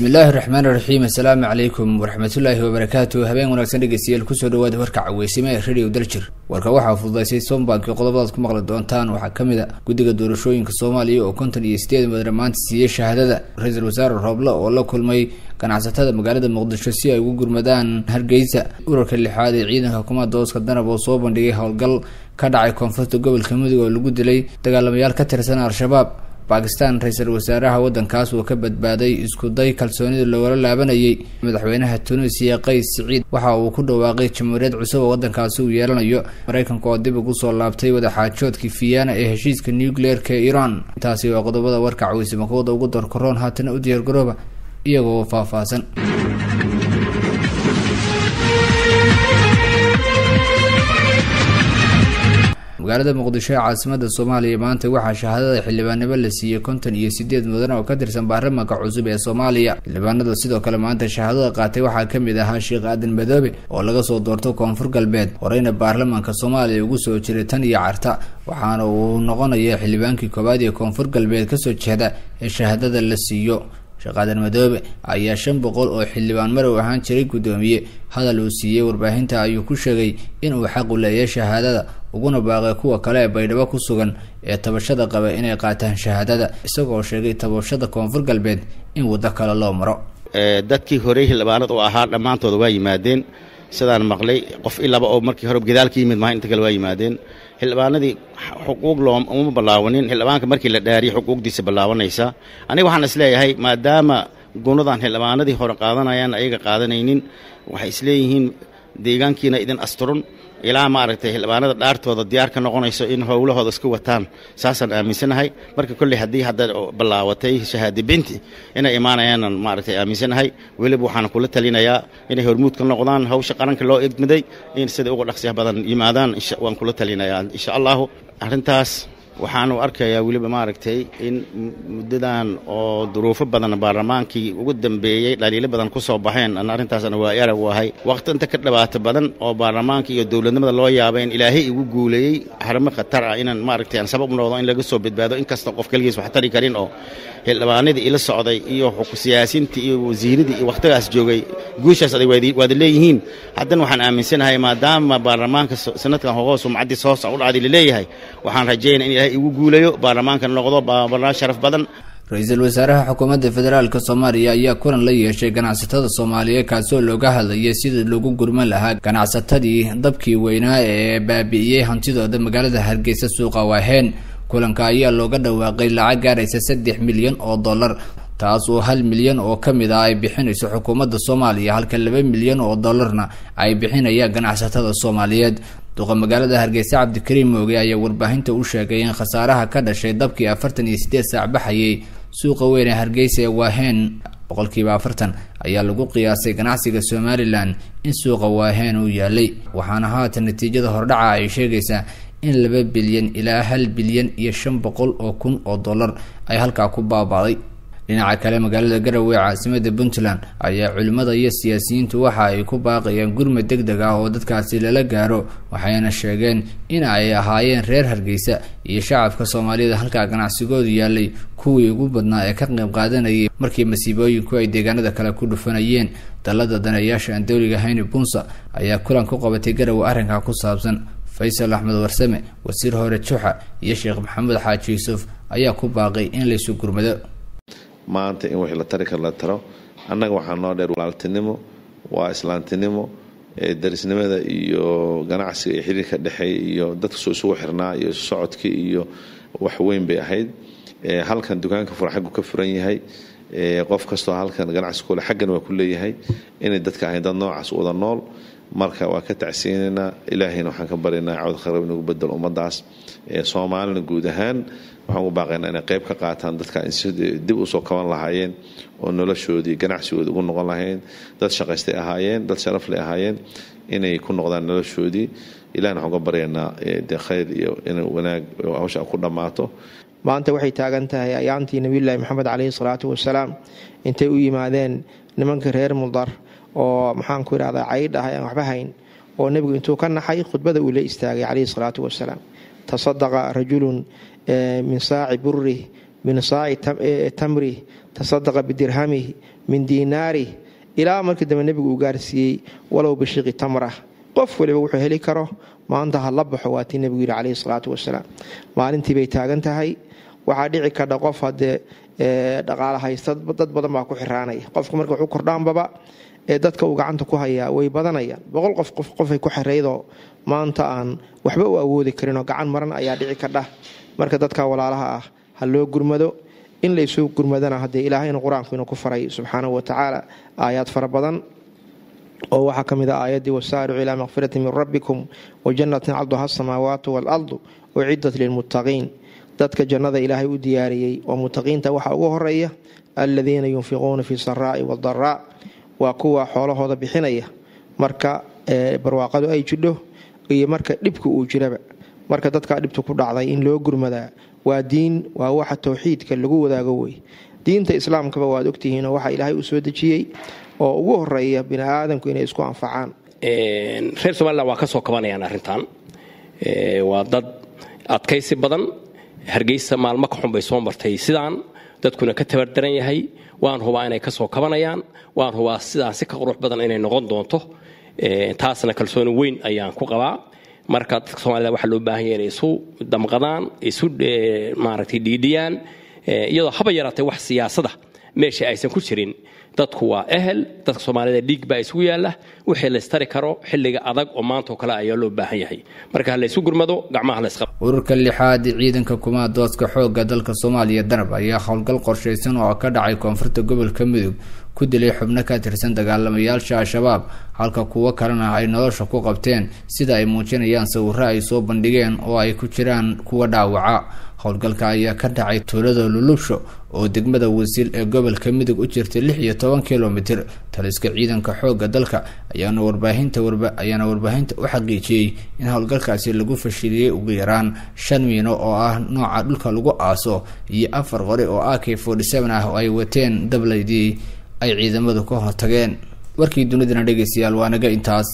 bismi illaahi raxmaan iraxiim assalaamu calaykum waraxmatullaahi wabarakaatu habeen wanaagsan dhegeystayaal ku soo dhawaada warka caweysime ee radio daljir warka waxaa fududaysay sombanki qodobadaad ku maqli doontaan. Waxaa ka mid a guddiga doorashooyinka soomaaliya oo konton iyo sideed madar maanta siiyey shahaadada ra'iisul wasaare rooble oo la kulmay ganacsatada magaalada muqdisho si ay ugu gurmadaan hargeysa urarka lixaad ee ciidanka xukuumadda danab oo soo bandhigay howlgal ka dhacay koonfurta gobolka mudug oo lagu dilay dagaalamayaal ka tirsan al-shabaab bakistan ra'iisul wasaaraha waddankaas uu ka badbaaday isku day kalsoonida loogala laabanayay madaxweynaha tunisiya qays siciid waxa uu ku dhawaaqay jamhuuriyad cusub oo waddankaasi uu yeelanayo. Maraykanka oo dib ugu soo laabtay wadaxaajoodkii fiyaana ee heshiiska nucleer-ka ee iran. Intaasi waa qodobada warka caweysimakooda ugu darkaroon haatana u diyaargarooba iyagoo faahfaahsan magaalada muqdisho ee caasimada soomaaliya maanta waxaa shahaadada xildhibaanimo la siiyey konton iyo sideed mudan oo ka tirsan baarlamaanka cusub ee soomaaliya. Xildhibaanada sidoo kale maanta shahaadada qaatay waxaa ka mid ahaa sheekh aadan madoobe oo laga soo doorto koonfur galbeed horeyna baarlamaanka soomaaliya ugu soo jiray tan iyo carta waxaana uu noqonaya xildhibaankii koowaad ee koonfur galbeed ka soo jeeda ee shahaadada la siiyo sheekh aadan madoobe ayaa shan boqol oo xildhibaan marow ahaan jiray guddoomiye hadal uu siiyey warbaahinta ayuu ku sheegay inuu xaqu leeyahay shahaadada uguna baaqay kuwa kale ee baydhabo ku sugan ee tabashada qaba inay qaataan shahaadada isagoo sheegay tabashada koonfur galbeed in waddo kale loo maro. Dadkii horey xildhibaanad oo ahaa dhammaantooda waa yimaadeen sidaan maqlay qof ilaba oo markii hore gadaal ka yimid maha inta kale waa yimaadeen. Xildhibaanadii xuquuq loo uma ballaawanin xildhibaanka markii la dhaariyay xuquuqdiisa ballaawanaysa. Aniga waxaan is leeyahay maadaama gunadan xildhibaanadii hore qaadanayaan ayaga qaadanaynin waxay isleeyihiin deegaankiina idin asturun ilaa maaragtay xildhibaanada dhaartooda diyaar ka noqonayso in howlahooda iska wataan. Saasaan aaminsanahay. Marka kolley haddii hadda ballaawatay shahaadi binti inay imaanayaanan maaragtay aaminsanahay weliba waxaan kula talinayaa inay hormuud ka noqdaan hawsha qaranka loo egmiday in sida uga dhaqsiya badan yimaadaan waan kula talinayaa insha allahu. Arrintaas waxaanu arkayaa weliba maaragtay in muddadan oo duruufo badan baarlamaankii ugu dambeeyey dhaliilo badan ku soo baxeen. An arrintaasna waa arag u ahay. Waqti inta ka dhibaato badan oo baarlamaanka iyo dowladnimada loo yaabay in ilaahay igu guuleeyey harimo khatar ah inaan maaragtay aan sabab noqdo in laga soo badbaado inkastoo qof keligiis wax tari karin oo xildhibaanadii ila socday iyo siyaasiintii iyo wasiiradii iyo wakhtigaas joogay. Guushaas aday waada leeyihiin. Haddana waxaan aaminsanahay maadaama baarlamaanka sanadkan hogoo sumcaddiis hoos u dhacday la leeyahay waxaan rajaynaa in igu guulayo baarlamaanka noqdo baarlamaan sharaf badan. Ra'iisul wasaaraha xukuumadda federaalk soomaaliya ayaa kulan la yeeshay ganacsatada soomaaliyeed kaasoo looga hadlayay sidii loogu gurman lahaa ganacsatadii dabkii weynaa ee baabi'iyey hantidooda magaalada hargeysa suuqa waaheen. Kulanka ayaa looga dhawaaqay lacag gaaraysa saddex milyan oo dollar taas oo hal milyan oo ka mid ah ay bixinayso xukuumadda soomaaliya halka laba milyan oo dollarna ay bixinayaan ganacsatada soomaaliyeed duqa magaalada hargeysa cabdikariim mooge ayaa warbaahinta u sheegay in khasaaraha ka dhashay dabkii afartan iyo sideed saac baxayay suuqa weyn ee hargeysa ee waaheen. Boqolkiiba afartan ayaa lagu qiyaasay ganacsiga somalilan in suuqa waaheen uu yaalay waxaana haatan natiijada hordhaca ay sheegaysaa in laba bilyan ilaa hal bilyan iyo shan boqol oo kun oo dollar ay halkaa ku baabaaday dhinaca kale magaalada garowe caasimada puntland ayaa culimmada iyo siyaasiyiintu waxa ay ku baaqayaan gurmad deg deg ah oo dadkaasi lala gaaro waxayna sheegeen in ay ahaayeen reer hargeysa iyo shacabka soomaalida halkaa ganacsigoodu yaalay kuwii ugu badnaa ee ka qayb qaadanayay markii masiibooyinku ay deegaanada kale ku dhufanayeen. Dallada daneeyaasha aan dowliga hayni bunsa ayaa kulan ku qabatay garowe arrinkaa ku saabsan. Faysal axmed warsame wasiir hore juxa iyo sheekh maxamed xaaji yuusuf ayaa ku baaqay in laysu gurmado maanta in wixii la tari kar la taro. Annaga waxaa noo dheer walaaltinimo waa islaantinimo darisnimada iyo ganacsiga iyo xiriirka dhexeeya iyo dadkasoo isugu xirnaa iyo socodkii iyo wax weyn bay ahayd. Halkan dukaanka fura xaggu ka furan yahay qof kastoo halkan ganacsi kule xaggan waa ku leeyahay inay dadka ahayn dad noocaas wada nool. Marka waa ka tacsiinaynaa ilaahayna waxaan ka baryaynaa cawd kharab inugu bedelo ummadaas soomaalina guud ahaan waxaan ugu baaqaynaa inay qayb ka qaataan dadka dib u soo kaban lahaayeen oo noloshoodii ganacsigooda ugu noqon lahayn dad shaqaystay ahaayeen dad sharafley ahaayeen inay ku noqdaan noloshoodii. Ilahna waxaan uga baryaynaa de khayr iyo in wanaag hawsha ku dhammaato. Maanta waxay taagan tahay ayaantii nabiyulaahi maxamed caleyhi salaatu wasalaam intay u yimaadeen nimanka reer mudar oo maxaanku idhahdaa caydh ah aan waxba hayn oo nebigu intuu ka naxay khudbada uu la istaagay caleyhi salaatu wasalaam tasadaqa rajulun min saaci burih min saaci tamrih tasadaqa bidirhamih min diinaarih ilaa markii dambe nebigu uu gaarsiiyey walow bishiqi tamrah qof waliba wuxuu heli karo maanta ha la baxo waatii nebigu yidhi caleyhi salaatu wasalaam. Maalintii bay taagan tahay waxaa dhici kardha qof haddee dhaqaale haysta dad badan baa ku xiraanaya qofka marka wuxuu kordhaanbaba ee dadka uu gacanta ku hayaa way badanayaan. Boqol qof qofay ku xiraydoo maanta aan waxba u awoodi karinoo gacan maran ayaa dhici kardha marka dadka walaalaha ah ha loo gurmado. In laysu gurmadana haddee ilaahayna qur'aanku inuu ku faray subxaanahu watacaala aayaad fara badan oo waxaa ka mid a aayaddii wasaaricu ilaa makfirati min rabbikum wa jannatin cabduha asamaawaatu waalardu uciddat lilmuttaqiin. Dadka jannada ilaahay u diyaariyey oo muttaqiinta waxaa ugu horreeya aladiina yunfiquuna fi saraa'i wadaraa waa kuwa xoolahooda bixinaya. Marka barwaaqadu ay jidho iyo marka dhibku uu jiraba. Marka dadkaa dhibtu ku dhacday in loo gurmadaa waa diin waa waxa towxiidka lagu wadaago wey. Diinta islaamkaba waad ogtihiinoo waxa ilaahay u soo dejiyey oo ugu horreeya bini aadamku inay isku anfacaan. Reer somalilan waa ka soo kabanayaan arrintan. Waa dad adkaysi badan hargeysa maalmo ka xun bay soo martay. Sidaan dadkuna ka tabardaran yahay waan hubaa inay ka soo kabanayaan waan hubaa sidaan si ka qurux badan inay noqon doonto. Taasna kalsooni weyn ayaan ku qabaa. Marka dadka somalida waxaa loo baahan yahay inay isu damqadaan isu maaragtay dhiidhiyaan iyadoo haba yaraatay wax siyaasada meesha aysan ku jirin. Dadku waa ehel dadka soomaalida dhiig baa isugu yaalla wixii laystari karo xilliga adag oo maantao kale ayaa loo baahan yahay. Marka ha laysu gurmado gacmaha laysqab ururka lixaad ciidanka kumaadooska xoogga dalka soomaaliya danab ayaa howlgal qorshaysan oo ka dhacay koonfurta gobolka mudug ku dilay xubno ka tirsan dagaalamayaasha al-shabaab. Halka kuwo kalena ay nolosha ku qabteen sida ay muujinayaan sawiro ay soo bandhigeen oo ay ku jiraan kuwa dhaawaca. Howlgalka ayaa ka dhacay tuulada lulubsho oo degmada wasiil ee gobolka midug u jirtay lix iyo toban kilomitir. Taliska ciidanka xoogga dalka ayaana warbaahinta ayaana warbaahinta u xaqiijiyey in howlgalkaasi lagu fashiliyey ugu yaraan shan miino oo ah nooca dhulka lagu aaso iyo afar qori oo a k forty seven ah oo ay wateen dablaydii ay ciidamadu ka hortageen. Warkii dunidana dhegeystayaal waa naga intaas